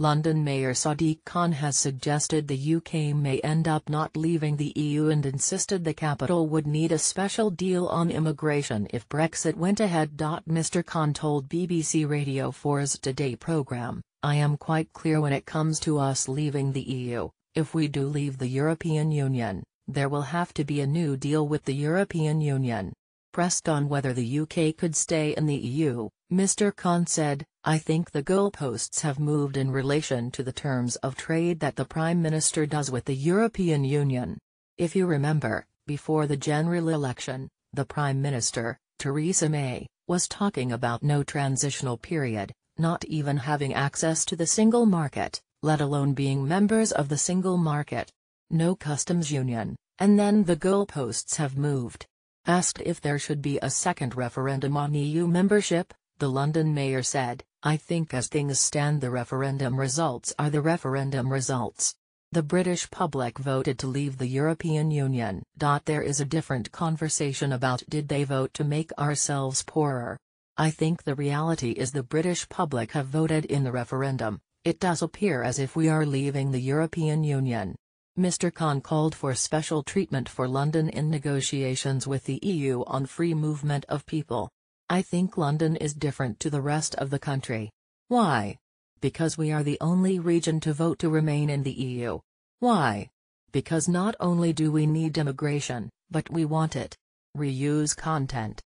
London Mayor Sadiq Khan has suggested the UK may end up not leaving the EU and insisted the capital would need a special deal on immigration if Brexit went ahead. Mr Khan told BBC Radio 4's Today programme, I am quite clear when it comes to us leaving the EU, if we do leave the European Union, there will have to be a new deal with the European Union. Pressed on whether the UK could stay in the EU, Mr. Khan said, I think the goalposts have moved in relation to the terms of trade that the Prime Minister does with the European Union. If you remember, before the general election, the Prime Minister, Theresa May, was talking about no transitional period, not even having access to the single market, let alone being members of the single market. No customs union, and then the goalposts have moved. Asked if there should be a second referendum on EU membership, the London mayor said, I think as things stand the referendum results are the referendum results. The British public voted to leave the European Union. There is a different conversation about did they vote to make ourselves poorer. I think the reality is the British public have voted in the referendum, it does appear as if we are leaving the European Union. Mr Khan called for special treatment for London in negotiations with the EU on free movement of people. I think London is different to the rest of the country. Why? Because we are the only region to vote to remain in the EU. Why? Because not only do we need immigration, but we want it. Reuse content.